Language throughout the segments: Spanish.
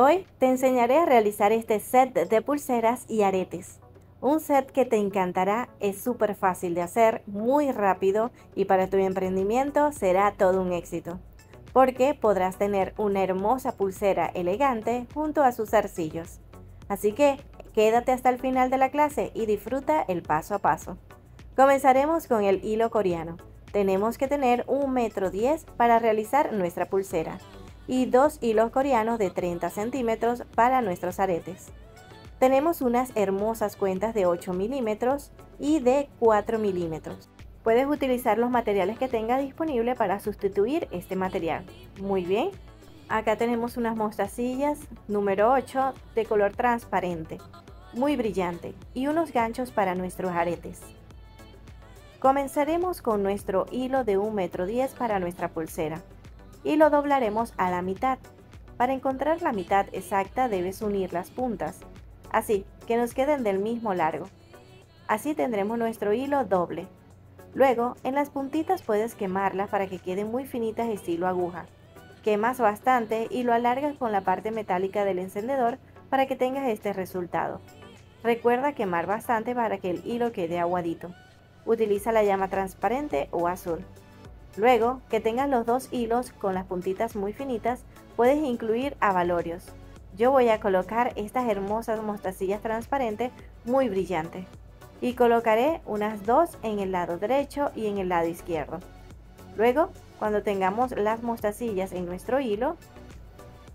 Hoy te enseñaré a realizar este set de pulseras y aretes. Un set que te encantará, es súper fácil de hacer, muy rápido y para tu emprendimiento será todo un éxito. Porque podrás tener una hermosa pulsera elegante junto a sus zarcillos. Así que quédate hasta el final de la clase y disfruta el paso a paso. Comenzaremos con el hilo coreano. Tenemos que tener un metro 10 para realizar nuestra pulsera y dos hilos coreanos de 30 centímetros para nuestros aretes. Tenemos unas hermosas cuentas de 8 milímetros y de 4 milímetros. Puedes utilizar los materiales que tenga disponible para sustituir este material. Muy bien. Acá tenemos unas mostacillas número 8 de color transparente, muy brillante, y unos ganchos para nuestros aretes. Comenzaremos con nuestro hilo de 1 metro 10 para nuestra pulsera y lo doblaremos a la mitad. Para encontrar la mitad exacta debes unir las puntas, así que nos queden del mismo largo. Así tendremos nuestro hilo doble. Luego, en las puntitas puedes quemarlas para que queden muy finitas estilo aguja. Quemas bastante y lo alargas con la parte metálica del encendedor para que tengas este resultado. Recuerda quemar bastante para que el hilo quede aguadito. Utiliza la llama transparente o azul. Luego, que tengas los dos hilos con las puntitas muy finitas, puedes incluir abalorios. Yo voy a colocar estas hermosas mostacillas transparentes muy brillantes. Y colocaré unas dos en el lado derecho y en el lado izquierdo. Luego, cuando tengamos las mostacillas en nuestro hilo,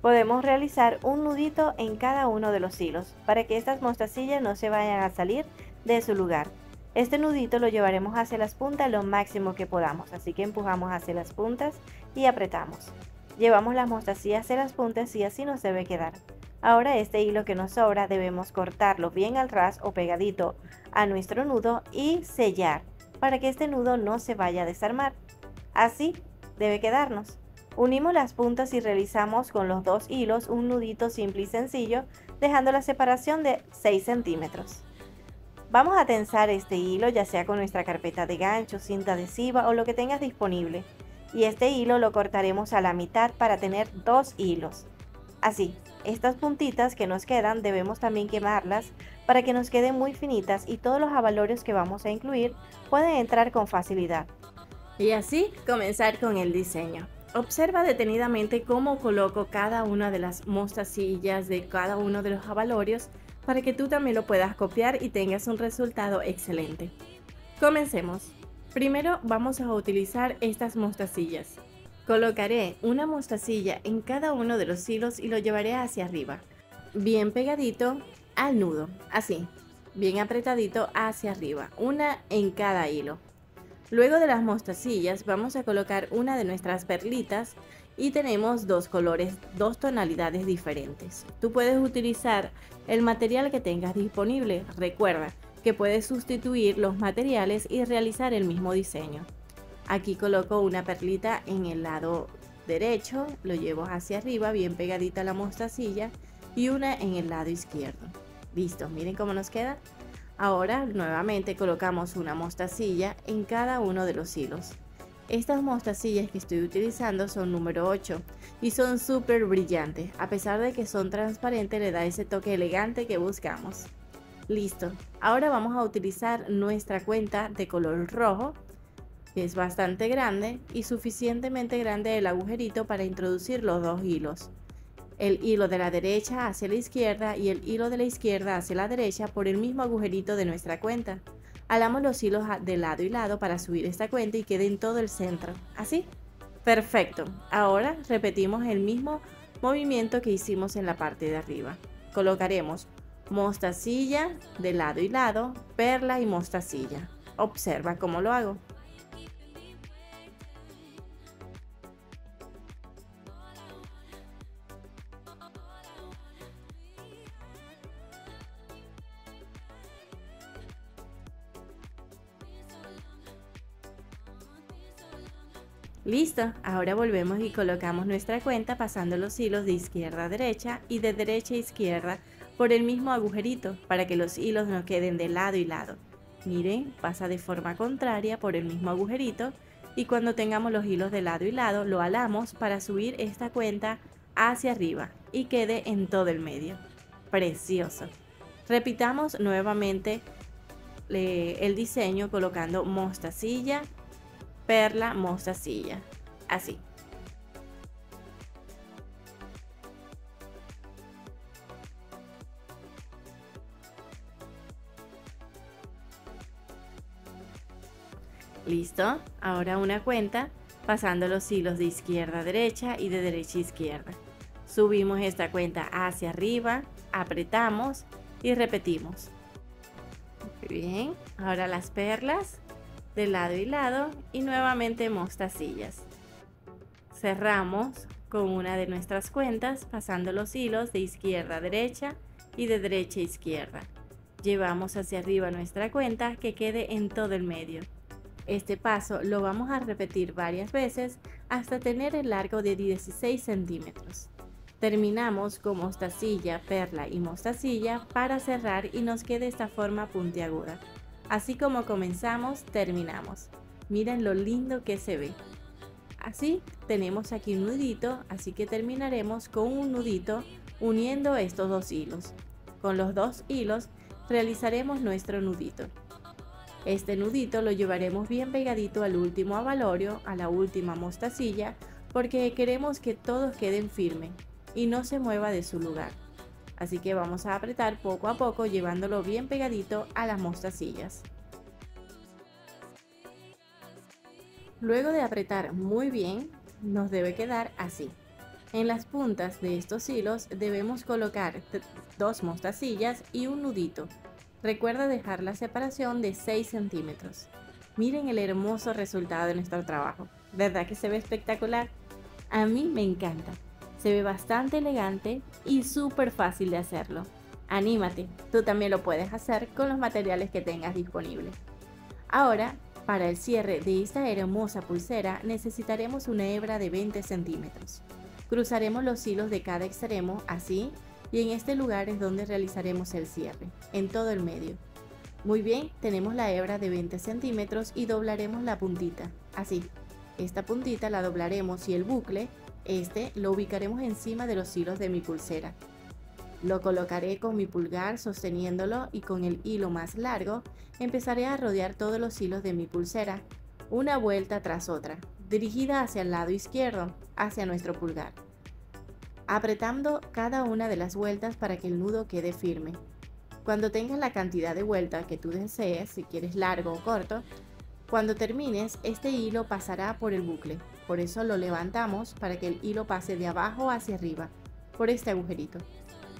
podemos realizar un nudito en cada uno de los hilos para que estas mostacillas no se vayan a salir de su lugar. Este nudito lo llevaremos hacia las puntas lo máximo que podamos, así que empujamos hacia las puntas y apretamos. Llevamos las mostacillas hacia las puntas y así nos debe quedar. Ahora este hilo que nos sobra debemos cortarlo bien al ras o pegadito a nuestro nudo y sellar para que este nudo no se vaya a desarmar. Así debe quedarnos. Unimos las puntas y realizamos con los dos hilos un nudito simple y sencillo dejando la separación de 6 centímetros. Vamos a tensar este hilo ya sea con nuestra carpeta de gancho, cinta adhesiva o lo que tengas disponible. Y este hilo lo cortaremos a la mitad para tener dos hilos. Así, estas puntitas que nos quedan debemos también quemarlas para que nos queden muy finitas y todos los avalorios que vamos a incluir pueden entrar con facilidad. Y así comenzar con el diseño. Observa detenidamente cómo coloco cada una de las mostacillas de cada uno de los avalorios para que tú también lo puedas copiar y tengas un resultado excelente. Comencemos. Primero vamos a utilizar estas mostacillas. Colocaré una mostacilla en cada uno de los hilos y lo llevaré hacia arriba, bien pegadito al nudo, así, bien apretadito hacia arriba, una en cada hilo. Luego de las mostacillas vamos a colocar una de nuestras perlitas y tenemos dos colores, dos tonalidades diferentes. Tú puedes utilizar el material que tengas disponible. Recuerda que puedes sustituir los materiales y realizar el mismo diseño. Aquí coloco una perlita en el lado derecho, lo llevo hacia arriba bien pegadita a la mostacilla y una en el lado izquierdo. Listo, miren cómo nos queda. Ahora nuevamente colocamos una mostacilla en cada uno de los hilos. Estas mostacillas que estoy utilizando son número 8 y son súper brillantes. A pesar de que son transparentes, le da ese toque elegante que buscamos. Listo. Ahora vamos a utilizar nuestra cuenta de color rojo, que es bastante grande y suficientemente grande el agujerito para introducir los dos hilos. El hilo de la derecha hacia la izquierda y el hilo de la izquierda hacia la derecha por el mismo agujerito de nuestra cuenta. Alamos los hilos de lado y lado para subir esta cuenta y quede en todo el centro. ¿Así? Perfecto. Ahora repetimos el mismo movimiento que hicimos en la parte de arriba. Colocaremos mostacilla de lado y lado, perla y mostacilla. Observa cómo lo hago. Listo, ahora volvemos y colocamos nuestra cuenta pasando los hilos de izquierda a derecha y de derecha a izquierda por el mismo agujerito para que los hilos no queden de lado y lado. Miren, pasa de forma contraria por el mismo agujerito y cuando tengamos los hilos de lado y lado lo alamos para subir esta cuenta hacia arriba, y quede en todo el medio. Precioso. Repitamos nuevamente el diseño colocando mostacilla, perla, mostacilla. Así. Listo, ahora una cuenta pasando los hilos de izquierda a derecha y de derecha a izquierda. Subimos esta cuenta hacia arriba, apretamos y repetimos. Muy bien, ahora las perlas de lado y lado y nuevamente mostacillas. Cerramos con una de nuestras cuentas pasando los hilos de izquierda a derecha y de derecha a izquierda. Llevamos hacia arriba nuestra cuenta que quede en todo el medio. Este paso lo vamos a repetir varias veces hasta tener el largo de 16 centímetros. Terminamos con mostacilla, perla y mostacilla para cerrar y nos quede esta forma puntiaguda. Así como comenzamos, terminamos. Miren lo lindo que se ve. Así tenemos aquí un nudito, así que terminaremos con un nudito uniendo estos dos hilos. Con los dos hilos realizaremos nuestro nudito. Este nudito lo llevaremos bien pegadito al último avalorio, a la última mostacilla, porque queremos que todos queden firmes y no se mueva de su lugar. Así que vamos a apretar poco a poco llevándolo bien pegadito a las mostacillas. Luego de apretar muy bien, nos debe quedar así. En las puntas de estos hilos debemos colocar dos mostacillas y un nudito Recuerda dejar la separación de 6 centímetros. Miren el hermoso resultado de nuestro trabajo. ¿Verdad que se ve espectacular? A mí me encanta. Se ve bastante elegante y súper fácil de hacerlo. Anímate, tú también lo puedes hacer con los materiales que tengas disponibles. Ahora, para el cierre de esta hermosa pulsera necesitaremos una hebra de 20 centímetros. Cruzaremos los hilos de cada extremo así y en este lugar es donde realizaremos el cierre, en todo el medio. Muy bien, tenemos la hebra de 20 centímetros y doblaremos la puntita, así. Esta puntita la doblaremos y el bucle, este, lo ubicaremos encima de los hilos de mi pulsera. Lo colocaré con mi pulgar sosteniéndolo y con el hilo más largo empezaré a rodear todos los hilos de mi pulsera, una vuelta tras otra, dirigida hacia el lado izquierdo, hacia nuestro pulgar apretando cada una de las vueltas para que el nudo quede firme. Cuando tengas la cantidad de vueltas que tú desees, si quieres largo o corto, cuando termines, este hilo pasará por el bucle. Por eso lo levantamos para que el hilo pase de abajo hacia arriba, por este agujerito.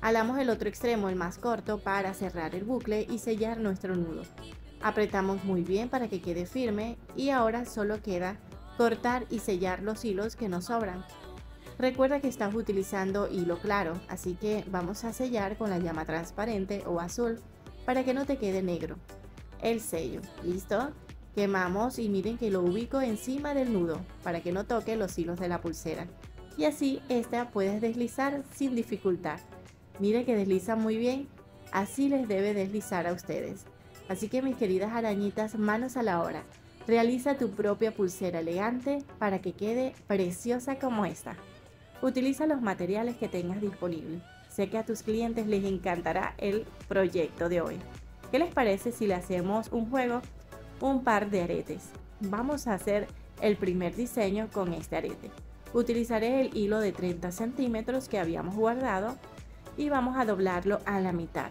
Alamos el otro extremo, el más corto, para cerrar el bucle y sellar nuestro nudo. Apretamos muy bien para que quede firme y ahora solo queda cortar y sellar los hilos que nos sobran. Recuerda que estás utilizando hilo claro, así que vamos a sellar con la llama transparente o azul para que no te quede negro. El sello, ¿listo? Quemamos y miren que lo ubico encima del nudo para que no toque los hilos de la pulsera. Y así esta puedes deslizar sin dificultad. Miren que desliza muy bien, así les debe deslizar a ustedes. Así que mis queridas arañitas, manos a la hora. Realiza tu propia pulsera elegante para que quede preciosa como esta. Utiliza los materiales que tengas disponibles. Sé que a tus clientes les encantará el proyecto de hoy. ¿Qué les parece si le hacemos un juego? Un par de aretes. Vamos a hacer el primer diseño con este arete. Utilizaré el hilo de 30 centímetros que habíamos guardado y vamos a doblarlo a la mitad.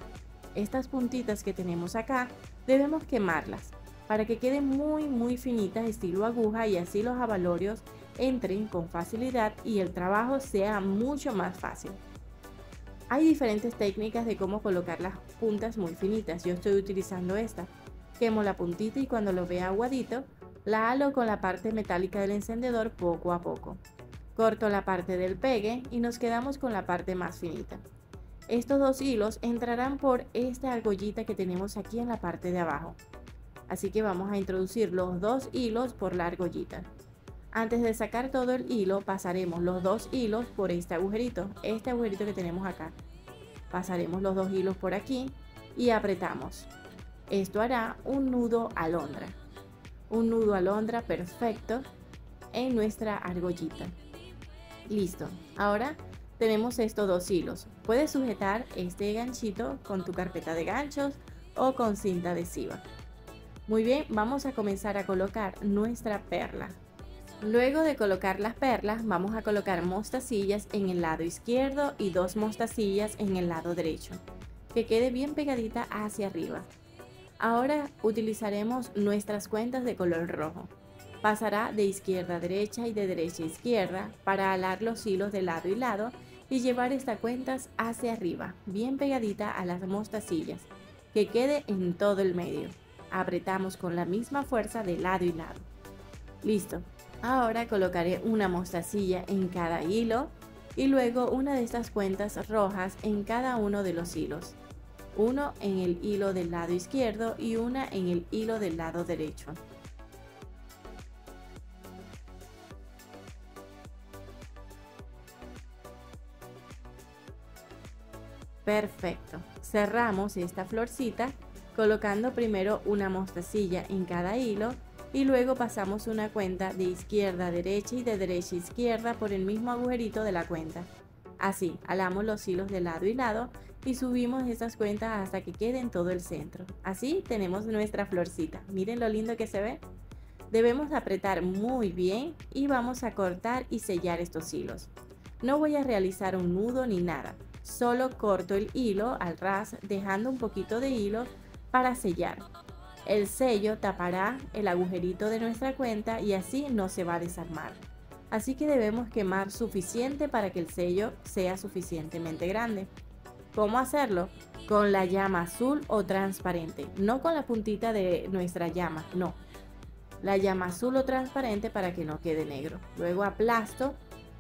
Estas puntitas que tenemos acá debemos quemarlas para que queden muy muy finitas estilo aguja y así los abalorios entren con facilidad y el trabajo sea mucho más fácil. Hay diferentes técnicas de cómo colocar las puntas muy finitas. Yo estoy utilizando esta. Quemo la puntita y cuando lo vea aguadito, la halo con la parte metálica del encendedor poco a poco. Corto la parte del pegue y nos quedamos con la parte más finita. Estos dos hilos entrarán por esta argollita que tenemos aquí en la parte de abajo. Así que vamos a introducir los dos hilos por la argollita. Antes de sacar todo el hilo, pasaremos los dos hilos por este agujerito, este agujerito que tenemos acá. Pasaremos los dos hilos por aquí y apretamos. Esto hará un nudo alondra. Un nudo alondra perfecto en nuestra argollita. Listo. Ahora tenemos estos dos hilos. Puedes sujetar este ganchito con tu carpeta de ganchos o con cinta adhesiva. Muy bien, vamos a comenzar a colocar nuestra perla. Luego de colocar las perlas, vamos a colocar mostacillas en el lado izquierdo y dos mostacillas en el lado derecho, que quede bien pegadita hacia arriba. Ahora utilizaremos nuestras cuentas de color rojo. Pasará de izquierda a derecha y de derecha a izquierda para alar los hilos de lado y lado y llevar estas cuentas hacia arriba, bien pegadita a las mostacillas, que quede en todo el medio. Apretamos con la misma fuerza de lado y lado. Listo. Ahora colocaré una mostacilla en cada hilo y luego una de estas cuentas rojas en cada uno de los hilos. Uno en el hilo del lado izquierdo y una en el hilo del lado derecho. Perfecto. Cerramos esta florcita colocando primero una mostacilla en cada hilo y luego pasamos una cuenta de izquierda a derecha y de derecha a izquierda por el mismo agujerito de la cuenta. Así, alamos los hilos de lado y lado y subimos estas cuentas hasta que quede en todo el centro. Así tenemos nuestra florcita. Miren lo lindo que se ve. Debemos apretar muy bien y vamos a cortar y sellar estos hilos. No voy a realizar un nudo ni nada. Solo corto el hilo al ras dejando un poquito de hilo para sellar. El sello tapará el agujerito de nuestra cuenta y así no se va a desarmar. Así que debemos quemar suficiente para que el sello sea suficientemente grande. ¿Cómo hacerlo? Con la llama azul o transparente, no con la puntita de nuestra llama, no. La llama azul o transparente para que no quede negro. Luego aplasto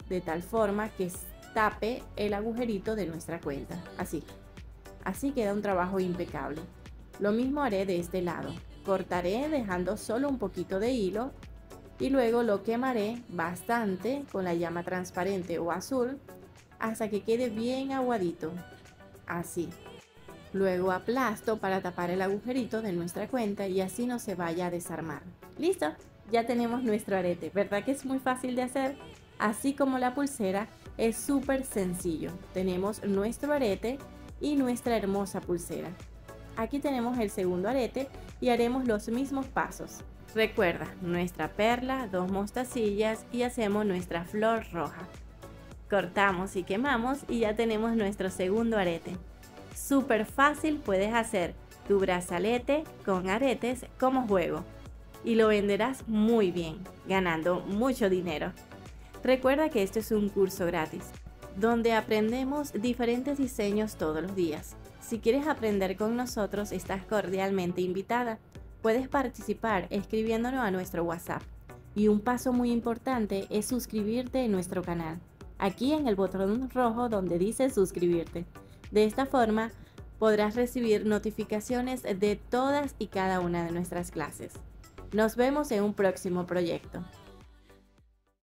de tal forma que tape el agujerito de nuestra cuenta, así. Así queda un trabajo impecable. Lo mismo haré de este lado. Cortaré dejando solo un poquito de hilo y luego lo quemaré bastante con la llama transparente o azul hasta que quede bien aguadito. Así. Luego aplasto para tapar el agujerito de nuestra cuenta y así no se vaya a desarmar. ¡Listo! Ya tenemos nuestro arete. ¿Verdad que es muy fácil de hacer? Así como la pulsera, es súper sencillo. Tenemos nuestro arete y nuestra hermosa pulsera. Aquí tenemos el segundo arete y haremos los mismos pasos. Recuerda, nuestra perla, dos mostacillas y hacemos nuestra flor roja. Cortamos y quemamos y ya tenemos nuestro segundo arete. Súper fácil puedes hacer tu brazalete con aretes como juego y lo venderás muy bien, ganando mucho dinero. Recuerda que este es un curso gratis, donde aprendemos diferentes diseños todos los días. Si quieres aprender con nosotros, estás cordialmente invitada. Puedes participar escribiéndonos a nuestro WhatsApp. Y un paso muy importante es suscribirte en nuestro canal, aquí en el botón rojo donde dice suscribirte. De esta forma, podrás recibir notificaciones de todas y cada una de nuestras clases. Nos vemos en un próximo proyecto.